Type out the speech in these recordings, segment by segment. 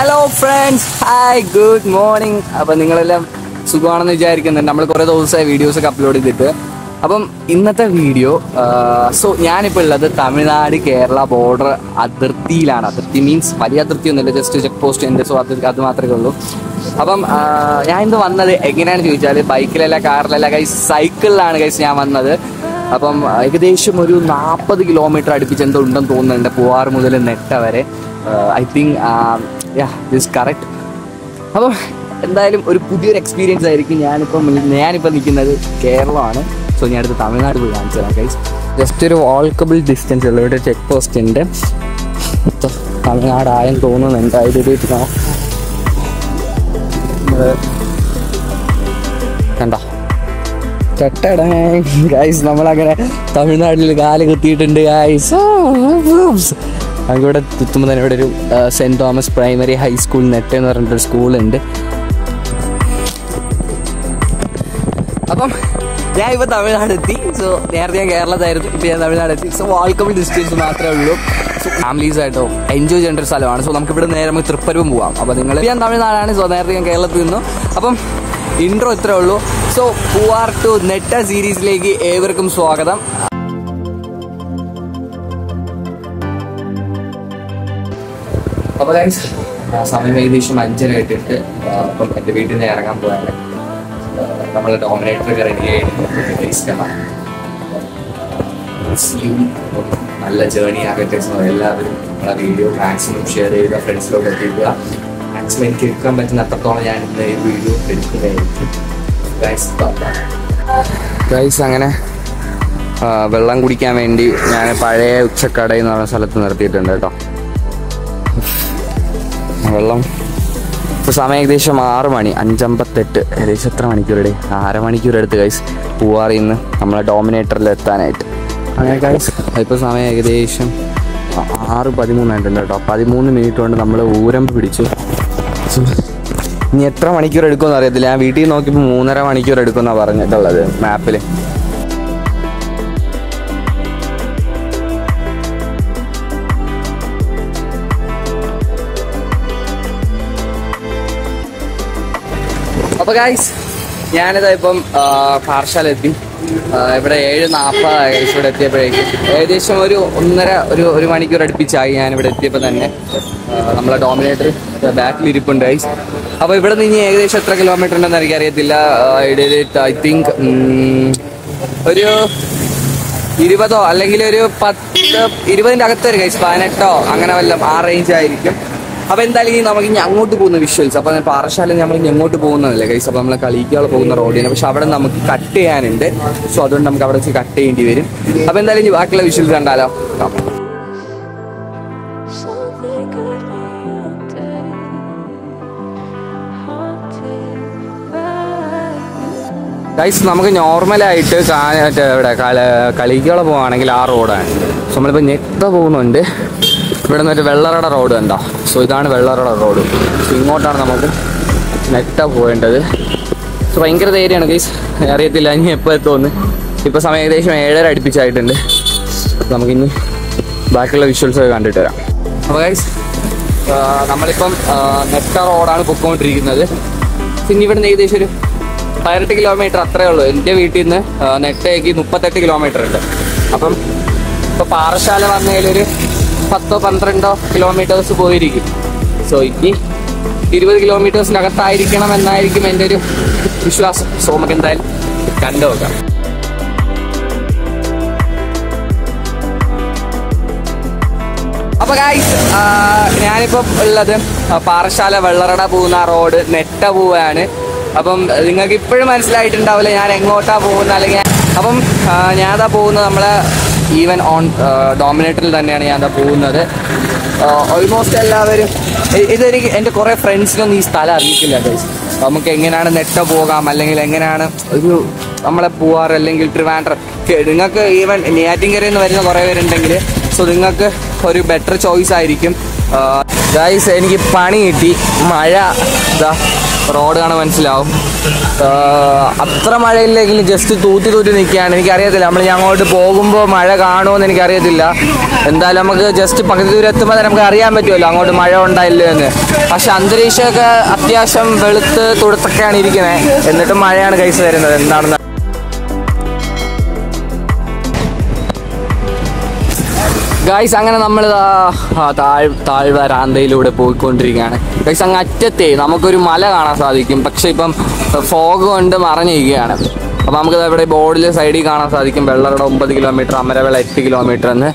Hello friends hi good morning അപ്പം നിങ്ങളെല്ലാം സുഖമാണെന്ന് വിചാരിക്കുന്നുണ്ട്. നമ്മൾ കുറേ ദിവസമായി വീഡിയോസൊക്കെ അപ്ലോഡ് ചെയ്തിട്ട്. അപ്പം ഇന്നത്തെ വീഡിയോ സോ ഞാനിപ്പോൾ ഉള്ളത് തമിഴ്നാട് കേരള ബോർഡർ അതിർത്തിയിലാണ്. അതിർത്തി മീൻസ് വലിയ അതിർത്തി ഒന്നുമില്ല ജസ്റ്റ് ചെക്ക് പോസ്റ്റ് എന്റെ സോ അതിർത്തി അത് മാത്രമേ ഉള്ളൂ. അപ്പം ഞാൻ ഇന്ന് വന്നത് എങ്ങനെയാണെന്ന് ചോദിച്ചാൽ ബൈക്കിലല്ല കാറിലല്ല കൈസ് സൈക്കിളിലാണ് കൈസ് ഞാൻ വന്നത്. അപ്പം ഏകദേശം ഒരു നാൽപ്പത് കിലോമീറ്റർ അടുപ്പിച്ച് എന്തോ ഉണ്ടെന്ന് തോന്നുന്നുണ്ട് പൂവാർ മുതൽ നെട്ട വരെ. I think ya this correct അപ്പം എന്തായാലും ഒരു പുതിയൊരു എക്സ്പീരിയൻസ് ആയിരിക്കും ഞാനിപ്പം ഞാനിപ്പോൾ നിൽക്കുന്നത് കേരളമാണ്. സോ ഞാൻ അടുത്ത് തമിഴ്നാട് പോയി കാണിച്ചു തരാം ഗൈസ് ജസ്റ്റ് ഒരു വാൾക്കബിൾ ഡിസ്റ്റൻസ് ഉള്ള ഒരു ചെക്ക് പോസ്റ്റ് ഉണ്ട്. തമിഴ്നാടായെന്ന് തോന്നുന്നുണ്ട് അതിലൊരു കണ്ടോ? ഗൈസ് നമ്മളങ്ങനെ തമിഴ്നാട്ടിൽ കാൽ കുത്തിയിട്ടുണ്ട് ഗൈസ് ഇവിടെ എത്തുമ്പോൾ തന്നെ ഇവിടെ ഒരു Saint Thomas primary high school net എന്ന് പറഞ്ഞിട്ടൊരു സ്കൂളുണ്ട് അപ്പം ഞാൻ ഇപ്പോൾ തമിഴ്നാട് എത്തി സോ നേരത്തെ ഞാൻ കേരളത്തായിരുന്നു ഇപ്പോൾ ഞാൻ തമിഴ്നാട് എത്തി സോ വാൾക്കബിൾ ഡിസ്റ്റൻസ് മാത്രമേ ഉള്ളൂ. സോ ഫാമിലീസ് ആയിട്ടോ എൻജോയ് ചെയ്യേണ്ട ഒരു സ്ഥലമാണ്. സോ നമുക്ക് ഇവിടെ നേരെ നമുക്ക് തൃപ്പരവും പോവാം. അപ്പോൾ നിങ്ങൾ ഞാൻ തമിഴ്നാടാണ്. സോ നേരത്തെ ഞാൻ കേരളത്തിൽ നിന്നു. അപ്പം ഇൻട്രോ ഇത്രേ ഉള്ളൂ. സോ പൂവാർ ടു നെറ്റ സീരീസിലേക്ക് ഏവർക്കും സ്വാഗതം. അപ്പോൾ ഗൈസ് സമയം ഏകദേശം അഞ്ചര കിട്ടിട്ട് അപ്പം എന്റെ വീട്ടിൽ നിന്ന് ഇറങ്ങാൻ പോയാണ് നമ്മൾ ഡോമിനേറ്റർ ഒക്കെ റെഡി ആയിട്ട് നല്ല ജേണി ആകട്ടെ എല്ലാവരും നമ്മളെ വീഡിയോ മാക്സിമം ഷെയർ ചെയ്യുക ഫ്രണ്ട്സിലോട്ട് എത്തിക്കുക മാക്സിമം എനിക്ക് എടുക്കാൻ പറ്റുന്ന അത്രത്തോളം ഞാൻ ഇന്ന് ഈ വീഡിയോ എടുക്കുന്നതായിരിക്കും. ഗൈസ് അങ്ങനെ വെള്ളം കുടിക്കാൻ വേണ്ടി ഞാൻ പഴയ ഉച്ചക്കട എന്ന് പറഞ്ഞ സ്ഥലത്ത് നിർത്തിയിട്ടുണ്ട് കേട്ടോ. വെള്ളം. ഇപ്പോൾ സമയം ഏകദേശം ആറ് മണി അഞ്ചമ്പത്തെട്ട്. ഏകദേശം എത്ര മണിക്കൂറിടെ? അരമണിക്കൂർ എടുത്ത് ഗൈസ് പൂവാറിൽ നിന്ന് നമ്മളെ ഡോമിനേറ്ററിൽ എത്താനായിട്ട്. അങ്ങനെ ഗൈസ് ഇപ്പോൾ സമയം ഏകദേശം ആറ് പതിമൂന്നായിട്ടുണ്ട് കേട്ടോ. പതിമൂന്ന് മിനിറ്റ് കൊണ്ട് നമ്മൾ ഊരമ്പ് പിടിച്ചു. ഇനി എത്ര മണിക്കൂർ എടുക്കുമെന്ന് അറിയത്തില്ല. ഞാൻ വീട്ടിൽ നോക്കിയപ്പോൾ മൂന്നര മണിക്കൂർ എടുക്കുമെന്നാണ് പറഞ്ഞിട്ടുള്ളത് മാപ്പിൽ അപ്പൊ ഗായ്സ് ഞാനിതാ ഇപ്പം പാർശാല എത്തി ഇവിടെ ഏഴ് നാൽപ്പതായി ഗൈസ് ഇവിടെ എത്തിയപ്പോഴേക്കും. ഏകദേശം ഒരു ഒന്നര ഒരു ഒരു മണിക്കൂർ അടുപ്പിച്ചായി ഞാൻ ഇവിടെ എത്തിയപ്പോൾ തന്നെ നമ്മളെ ഡോമിനേറ്റർ ബാക്കിൽ ഇരിപ്പുണ്ട് ഗൈസ് അപ്പോൾ ഇവിടെ നിന്ന് ഇനി ഏകദേശം എത്ര കിലോമീറ്റർ ഉണ്ടെന്ന് എനിക്കറിയത്തില്ല. ഐ തിങ്ക് ഒരു ഇരുപതോ അല്ലെങ്കിൽ ഒരു പത്ത് ഇരുപതിന്റെ അകത്തൊരു ഗൈസ് പതിനെട്ടോ അങ്ങനെ വല്ലതും ആ റേഞ്ച് ആയിരിക്കും. അപ്പൊ എന്തായാലും ഇനി നമുക്ക് ഇനി അങ്ങോട്ട് പോകുന്ന വിഷ്വൽസ് അപ്പൊ പാറശാല നമ്മൾ ഇനി അങ്ങോട്ട് പോകുന്നതല്ലേ കൈസ് അപ്പൊ നമ്മളെ കളിക്കാൾ പോകുന്ന റോഡിന് പക്ഷെ അവിടെ നമുക്ക് കട്ട് ചെയ്യാനുണ്ട്. സോ അതുകൊണ്ട് നമുക്ക് അവിടെ വെച്ച് കട്ട് ചെയ്യേണ്ടി വരും. അപ്പൊ എന്തായാലും ഇനി ബാക്കിയുള്ള വിഷ്വൽസ് കണ്ടാലോ? ഗൈസ് നമുക്ക് നോർമലായിട്ട് ഇവിടെ കളിക്കുകൾ പോവുകയാണെങ്കിൽ ആ റോഡാണ് സോ നമ്മളിപ്പോൾ ഞെത്ത പോകുന്നുണ്ട്. ഇവിടെ ഒരു വെള്ളറട റോഡ് കണ്ടോ. സോ ഇതാണ് വെള്ളറട റോഡ്. സോ ഇങ്ങോട്ടാണ് നമുക്ക് നെട്ട പോകേണ്ടത് സോ ഭയങ്കര ധൈര്യമാണ് ഗൈസ് അറിയത്തില്ല ഇനി എപ്പോൾ എത്തുമെന്ന്. ഇപ്പോൾ സമയം ഏകദേശം ഏഴര അടുപ്പിച്ചായിട്ടുണ്ട്. നമുക്കിനി ബാക്കിയുള്ള വിഷ്വൽസ് ഒക്കെ കണ്ടിട്ട് വരാം. അപ്പോൾ ഗൈസ് നമ്മളിപ്പം നെറ്റ റോഡാണ് പൊക്കോണ്ടിരിക്കുന്നത് പിന്നെ ഇവിടുന്ന് ഏകദേശം ഒരു പതിനെട്ട് കിലോമീറ്റർ അത്രേ ഉള്ളൂ. എന്റെ വീട്ടിൽ നിന്ന് നെട്ടേക്ക് മുപ്പത്തെട്ട് കിലോമീറ്റർ ഉണ്ട്. അപ്പം ഇപ്പോൾ പാറശാല വന്നതിലൊരു പത്തോ പന്ത്രണ്ടോ കിലോമീറ്റേഴ്സ് പോയിരിക്കും. സോ ഇനി ഇരുപത് കിലോമീറ്റേഴ്സിനകത്തായിരിക്കണം എന്നായിരിക്കും എന്റെ ഒരു വിശ്വാസം. സോ നമുക്ക് എന്തായാലും കണ്ടു നോക്കാം. അപ്പൊ ഗായ്സ് ഞാനിപ്പോ ഉള്ളത് പാറശാല വെള്ളറട പോകുന്ന റോഡ് നെട്ട പോവാണ്. അപ്പം നിങ്ങൾക്ക് ഇപ്പോഴും മനസ്സിലായിട്ടുണ്ടാവില്ല ഞാൻ എങ്ങോട്ടാ പോകുന്ന അല്ലെങ്കിൽ അപ്പം ഞാനതാ പോകുന്നത് നമ്മളെ ഈവൻ ഓൺ ഡോമിനേറ്ററിൽ തന്നെയാണ് ഞാൻ പോകുന്നത്. ഓൾമോസ്റ്റ് എല്ലാവരും ഇതെനിക്ക് എന്റെ കുറേ ഫ്രണ്ട്സിനൊന്നും ഈ സ്ഥലം അറിയിക്കില്ല ഗൈസ് നമുക്ക് എങ്ങനെയാണ് നെട്ട പോകാം അല്ലെങ്കിൽ എങ്ങനെയാണ് ഒരു നമ്മളെ പൂവാർ അല്ലെങ്കിൽ ട്രിവാൻഡ്രം. നിങ്ങൾക്ക് ഈവൻ നെയ്യാറ്റിൻകരയിൽ നിന്ന് വരുന്ന കുറേ പേരുണ്ടെങ്കിൽ സോ നിങ്ങൾക്ക് ഒരു ബെറ്റർ ചോയ്സ് ആയിരിക്കും. ഗൈസ് എനിക്ക് പണി കിട്ടി. മഴ ഇതാ റോഡ് കാണാൻ മനസ്സിലാവും. അത്ര മഴയില്ലെങ്കിലും ജസ്റ്റ് തൂത്തി തൂത്തി നിൽക്കുകയാണ്. എനിക്കറിയത്തില്ല. നമ്മൾ ഞാൻ അങ്ങോട്ട് പോകുമ്പോൾ മഴ കാണുമെന്ന് എനിക്കറിയത്തില്ല. എന്തായാലും നമുക്ക് ജസ്റ്റ് പകുതി ദൂരം എത്തുമ്പോൾ തന്നെ നമുക്ക് അറിയാൻ പറ്റുമല്ലോ അങ്ങോട്ട് മഴ ഉണ്ടായില്ല എന്ന്. പക്ഷെ അന്തരീക്ഷമൊക്കെ അത്യാവശ്യം വെളുത്ത് തുടുത്തൊക്കെയാണ് ഇരിക്കുന്നത്. എന്നിട്ടും മഴയാണ് കൈസ് വരുന്നത്. എന്താണെന്ന് ഗൈസ് അങ്ങനെ നമ്മൾ താഴ് താഴ്വരാന്തയിലൂടെ പോയിക്കൊണ്ടിരിക്കുകയാണ്. ഗൈസ് അങ്ങ് അറ്റത്തെ നമുക്കൊരു മല കാണാൻ സാധിക്കും. പക്ഷെ ഇപ്പം ഫോഗ് കൊണ്ട് മറഞ്ഞിരിക്കുകയാണ്. അപ്പം നമുക്ക് ഇവിടെ ബോർഡിൽ സൈഡിൽ കാണാൻ സാധിക്കും. വെള്ളറട ഒമ്പത് കിലോമീറ്റർ അമരവേള എട്ട് കിലോമീറ്റർ എന്ന്.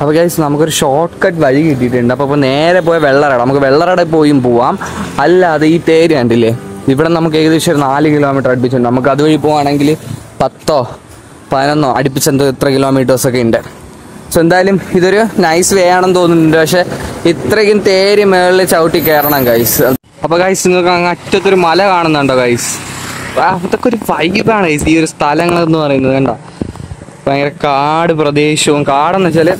അപ്പോൾ ഗൈസ് നമുക്കൊരു ഷോർട്ട് കട്ട് വഴി കിട്ടിയിട്ടുണ്ട്. അപ്പോൾ ഇപ്പോൾ നേരെ പോയ വെള്ളറട. നമുക്ക് വെള്ളറട പോയും പോവാം. അല്ലാതെ ഈ തേര് കണ്ടില്ലേ? ഇവിടെ നമുക്ക് ഏകദേശം ഒരു നാല് കിലോമീറ്റർ അടുപ്പിച്ചുണ്ട് നമുക്ക് അതുവഴി പോവുകയാണെങ്കിൽ പത്തോ പതിനൊന്നോ അടുപ്പിച്ചെന്തോ എത്ര കിലോമീറ്റേഴ്സൊക്കെ ഉണ്ട്. സോ എന്തായാലും ഇതൊരു നൈസ് വേ ആണെന്ന് തോന്നുന്നുണ്ട്. പക്ഷെ ഇത്രയ്ക്കും തേര് മേളിൽ ചവിട്ടി കയറണം ഗൈസ് അപ്പൊ ഗൈസ് നിങ്ങൾക്ക് അങ്ങ് അറ്റത്തൊരു മല കാണുന്നുണ്ടോ ഗൈസ് അതൊക്കെ ഒരു വൈബാണ് ഗൈസ് ഈ ഒരു സ്ഥലങ്ങൾ എന്ന് പറയുന്നത് കണ്ടോ? ഭയങ്കര കാട് പ്രദേശവും കാടെന്ന് വെച്ചാൽ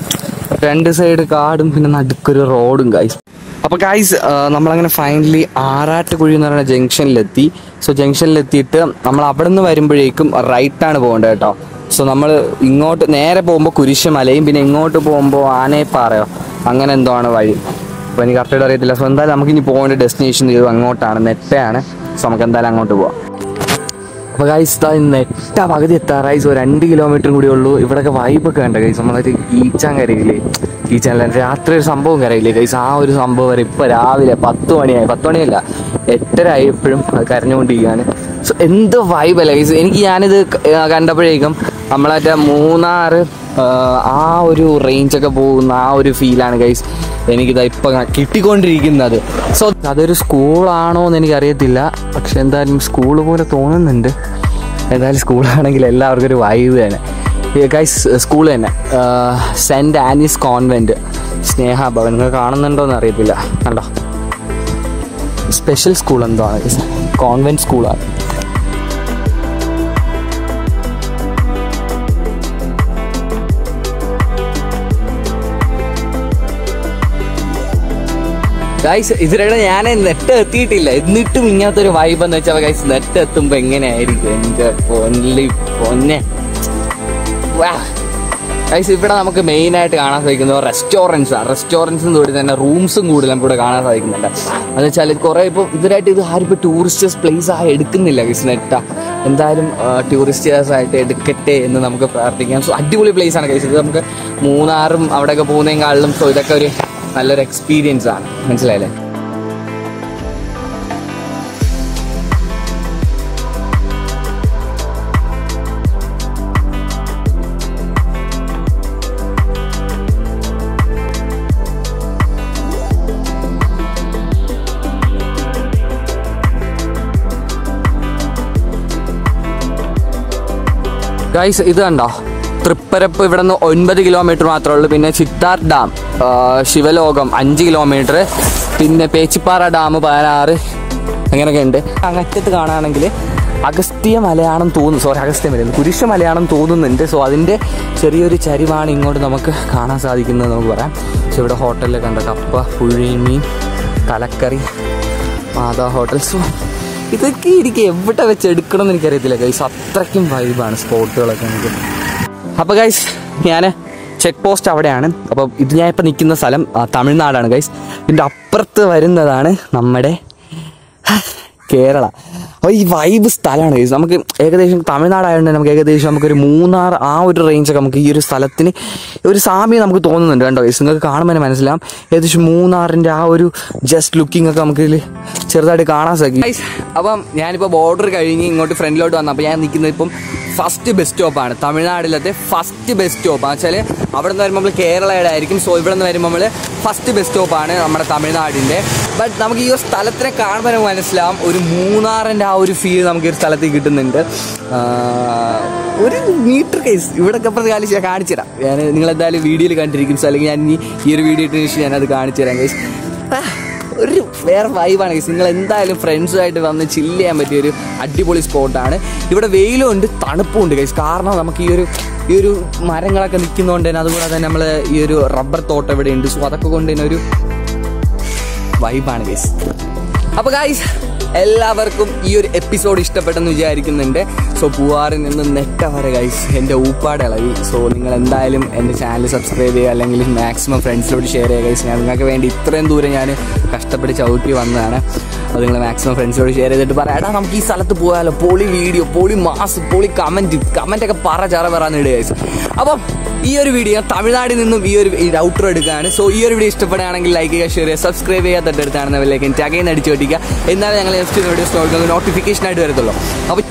രണ്ട് സൈഡ് കാടും പിന്നെ നടുക്കൊരു റോഡും ഗൈസ് അപ്പൊ ഗൈസ് നമ്മളങ്ങനെ ഫൈനലി ആറാട്ടുകുഴി എന്ന് പറയുന്ന ജംഗ്ഷനിലെത്തി സോ ജംഗ്ഷനിലെത്തിയിട്ട് നമ്മൾ അവിടെ നിന്ന് വരുമ്പോഴേക്കും റൈറ്റാണ് പോകേണ്ടത് കേട്ടോ. സോ നമ്മൾ ഇങ്ങോട്ട് നേരെ പോകുമ്പോൾ കുരിശുമലയും പിന്നെ ഇങ്ങോട്ട് പോകുമ്പോൾ ആനയപ്പാറയോ അങ്ങനെ എന്തോ ആണ് വഴി അപ്പോൾ എനിക്ക് കറക്റ്റായിട്ട് അറിയത്തില്ല. സോ എന്തായാലും നമുക്ക് ഇനി പോകേണ്ട ഡെസ്റ്റിനേഷൻ ഇത് അങ്ങോട്ടാണ്. നെറ്റയാണ് സോ നമുക്ക് എന്തായാലും അങ്ങോട്ട് പോവാം. അപ്പോൾ ഗൈസ് ഇതാ നെട്ട പകുതി എത്താറായി സോ രണ്ട് കിലോമീറ്ററും കൂടി ഉള്ളൂ. ഇവിടെയൊക്കെ വൈബൊക്കെ ഉണ്ട് ഗൈസ് നമ്മളൊരു ഈച്ചാൻ കരയില്ലേ? ഈച്ചാൻ രാത്രി ഒരു സംഭവം കരയില്ലേ ഗൈസ് ആ ഒരു സംഭവം വരെ ഇപ്പോൾ രാവിലെ പത്ത് മണിയായി. പത്ത് മണിയല്ല എട്ടര ആയി എപ്പോഴും അത് കരഞ്ഞുകൊണ്ടിരിക്കുകയാണ്. എന്ത് അല്ല? ഗൈസ് എനിക്ക് ഞാനിത് കണ്ടപ്പോഴേക്കും നമ്മളെ മൂന്നാറ് ആ ഒരു റേഞ്ചൊക്കെ പോകുന്ന ആ ഒരു ഫീലാണ് ഗൈസ് എനിക്കിതാ ഇപ്പൊ കിട്ടിക്കൊണ്ടിരിക്കുന്നത്. സോ അതൊരു സ്കൂളാണോ എന്ന് എനിക്കറിയത്തില്ല. പക്ഷെ എന്തായാലും സ്കൂൾ പോലെ തോന്നുന്നുണ്ട്. എന്തായാലും സ്കൂളാണെങ്കിൽ എല്ലാവർക്കും ഒരു വൈബ് തന്നെ. ഗൈസ് സ്കൂൾ തന്നെ. Saint Anne's convent Sneha Bhavan. നിങ്ങൾ കാണുന്നുണ്ടോ എന്ന് അറിയത്തില്ല. കണ്ടോ? സ്പെഷ്യൽ സ്കൂൾ എന്തോ ആണ്. കോൺവെന്റ് സ്കൂളാണ് ഗൈസ് ഇതിനിടെ ഞാൻ നെറ്റ് എത്തിയിട്ടില്ല. എന്നിട്ടും ഇങ്ങനത്തെ ഒരു വൈബ് എന്ന് വെച്ചാൽ ഗൈസ് നെറ്റ് എത്തുമ്പോ എങ്ങനെയായിരിക്കും? എന്റെ പൊന്നി പൊന്നെ. ഗൈസ് ഇവിടെ നമുക്ക് മെയിൻ ആയിട്ട് കാണാൻ സാധിക്കുന്നത് റെസ്റ്റോറന്റ്സ് ആണ് റെസ്റ്റോറന്റ്സും കൂടി തന്നെ റൂംസും കൂടുതൽ നമുക്ക് ഇവിടെ കാണാൻ സാധിക്കുന്നുണ്ട്. എന്ന് വെച്ചാൽ കുറേ ഇപ്പോൾ ഇതിനായിട്ട് ഇത് ആരും ഇപ്പോൾ ടൂറിസ്റ്റേഴ്സ് പ്ലേസ് ആയി എടുക്കുന്നില്ല ഗൈസ് നെറ്റ എന്തായാലും ടൂറിസ്റ്റേഴ്സ് ആയിട്ട് എടുക്കട്ടെ എന്ന് നമുക്ക് പ്രാർത്ഥിക്കാം. സോ അടിപൊളി പ്ലേസ് ആണ് ഗൈസ് ഇത് നമുക്ക് മൂന്നാറും അവിടെയൊക്കെ പോകുന്നതിനെക്കാളിലും സോ ഇതൊക്കെ ഒരു നല്ലൊരു എക്സ്പീരിയൻസ് ആണ്. മനസ്സിലായില്ലേ? ഗൈസ് ഇത് കണ്ടോ? തൃപ്പരപ്പ് ഇവിടെ നിന്ന് ഒൻപത് കിലോമീറ്റർ മാത്രമേ ഉള്ളൂ. പിന്നെ ചിത്താർ ഡാം ശിവലോകം അഞ്ച് കിലോമീറ്റർ പിന്നെ പേച്ചിപ്പാറ ഡാം പതിനാറ്. അങ്ങനെയൊക്കെ ഉണ്ട്. അങ്ങറ്റത്ത് കാണുകയാണെങ്കിൽ അഗസ്ത്യ മലയാണെന്ന് തോന്നുന്നു. സോറി അഗസ്ത്യ മലയാണ് കുരിശ മലയാണെന്ന് തോന്നുന്നുണ്ട്. സോ അതിന്റെ ചെറിയൊരു ചരിവാണ് ഇങ്ങോട്ട് നമുക്ക് കാണാൻ സാധിക്കുന്നത് നമുക്ക് പറയാം. സോ ഇവിടെ ഹോട്ടലിൽ കണ്ട കപ്പ പുഴിമീൻ തലക്കറി മാതാ ഹോട്ടൽ. സോ ഇതൊക്കെ എനിക്ക് എവിടെ വെച്ച് എടുക്കണം എന്ന് എനിക്കറിയത്തില്ല ഗൈസ് അത്രയ്ക്കും വൈബാണ് സ്പോട്ടുകളൊക്കെ എനിക്ക്. അപ്പോൾ ഗൈസ് ഞാൻ ചെക്ക് പോസ്റ്റ് അവിടെയാണ്. അപ്പോൾ ഇത് ഞാൻ ഇപ്പോൾ നിൽക്കുന്ന സ്ഥലം തമിഴ്നാടാണ് ഗൈസ് ഇതിന്റെ അപ്പുറത്ത് വരുന്നതാണ് നമ്മുടെ കേരള. അപ്പോൾ ഈ വൈബ് സ്ഥലമാണ്. നമുക്ക് ഏകദേശം തമിഴ്നാടായതുകൊണ്ട് നമുക്ക് ഏകദേശം നമുക്കൊരു മൂന്നാർ ആ ഒരു റേഞ്ചൊക്കെ നമുക്ക് ഈ ഒരു സ്ഥലത്തിന് ഒരു സാമ്യം നമുക്ക് തോന്നുന്നുണ്ട് കേട്ടോ ഗൈസ് നിങ്ങൾക്ക് കാണുമ്പോൾ തന്നെ മനസ്സിലാവും. ഏകദേശം മൂന്നാറിന്റെ ആ ഒരു ജസ്റ്റ് ലുക്കിംഗ് ഒക്കെ നമുക്ക് ചെറുതായിട്ട് കാണാൻ സാധിക്കും. അപ്പം ഞാനിപ്പോൾ ബോർഡർ കഴിഞ്ഞ് ഇങ്ങോട്ട് ഫ്രണ്ടിലോട്ട് വന്നു. അപ്പോൾ ഞാൻ നിൽക്കുന്നത് ഇപ്പം ഫസ്റ്റ് ബസ് സ്റ്റോപ്പാണ് തമിഴ്നാട്ടിലത്തെ ഫസ്റ്റ് ബസ് സ്റ്റോപ്പ് വെച്ചാൽ അവിടെ നിന്ന് വരുമ്പോൾ നമ്മൾ കേരളയുടെ ആയിരിക്കും. സോ ഇവിടെ നിന്ന് വരുമ്പോൾ നമ്മൾ ഫസ്റ്റ് ബസ് സ്റ്റോപ്പാണ് നമ്മുടെ തമിഴ്നാടിന്റെ ബട്ട് നമുക്ക് ഈ ഒരു സ്ഥലത്തിനെ കാണുമ്പോൾ മനസ്സിലാവും. ഒരു മൂന്നാറിന്റെ ആ ഒരു ഫീൽ നമുക്ക് ഈ സ്ഥലത്ത് കിട്ടുന്നുണ്ട്. ഒരു മീറ്റർ കേസ് ഇവിടെ അപ്പുറത്ത് കാണിച്ച് ഞാൻ കാണിച്ചു തരാം. ഞാൻ നിങ്ങൾ എന്തായാലും വീഡിയോയിൽ കണ്ടിരിക്കും. സ്ഥലം ഞാൻ ഈ ഒരു വീഡിയോ ഇട്ടതിന് ശേഷം ഞാനത് കാണിച്ചു തരാം കേസ് ഒരു വേറെ വൈബാണ് ഗൈസ് നിങ്ങൾ എന്തായാലും ഫ്രണ്ട്സുമായിട്ട് വന്ന് ചില്ല് ചെയ്യാൻ പറ്റിയ ഒരു അടിപൊളി സ്പോട്ടാണ് ഇവിടെ വെയിലും ഉണ്ട് തണുപ്പും ഉണ്ട് ഗൈസ് കാരണം നമുക്ക് ഈ ഒരു ഈ ഒരു മരങ്ങളൊക്കെ നിൽക്കുന്നതുകൊണ്ട് തന്നെ അതുപോലെ തന്നെ നമ്മൾ ഈ ഒരു റബ്ബർ തോട്ടം ഇവിടെ ഉണ്ട്. സോ അതൊക്കെ കൊണ്ട് തന്നെ ഒരു വൈബാണ് ഗൈസ് അപ്പോൾ ഗൈസ് എല്ലാവർക്കും ഈ ഒരു എപ്പിസോഡ് ഇഷ്ടപ്പെട്ടെന്ന് വിചാരിക്കുന്നുണ്ട്. സോ പൂവാറിൽ നിന്ന് നെട്ട വരെ ഗൈസ് എന്റെ ഊപ്പാട് ഇളകി. സോ നിങ്ങൾ എന്തായാലും എന്റെ ചാനൽ സബ്സ്ക്രൈബ് ചെയ്യുക അല്ലെങ്കിൽ മാക്സിമം ഫ്രണ്ട്സിനോട് ഷെയർ ചെയ്യുക ഗൈസ് ഞാൻ നിങ്ങൾക്ക് വേണ്ടി ഇത്രയും ദൂരം ഞാൻ കഷ്ടപ്പെട്ട് ചവിട്ടി വന്നതാണ്. അത് നിങ്ങൾ മാക്സിമം ഫ്രണ്ട്സിനോട് ഷെയർ ചെയ്തിട്ട് പറയാം. എടാ നമുക്ക് ഈ സ്ഥലത്ത് പോയാലോ? പൊളി വീഡിയോ പൊളി മാസ് പൊളി കമന്റ് കമന്റ് ഒക്കെ പറ ചറ പറയാന്ന് ഇടുക അപ്പം ഈ ഒരു വീഡിയോ തമിഴ്നാട്ടിൽ നിന്നും ഈ ഒരു ഔട്ടർ എടുക്കുകയാണ്. സോ ഈ ഒരു വീഡിയോ ഇഷ്ടപ്പെടുകയാണെങ്കിൽ ലൈക്ക് ചെയ്യുക ഷെയർ ചെയ്യുക സബ്സ്ക്രൈബ് ചെയ്യുക തൊട്ടടുത്താണ് വിലേക്ക് ടാഗേന്ന് അടിച്ചു പൊട്ടിക്കുക എന്നാലും ഞങ്ങൾ നെക്സ്റ്റ് വീഡിയോസ് നോട്ടിഫിക്കേഷൻ ആയിട്ട് വരത്തുള്ളൂ അപ്പോൾ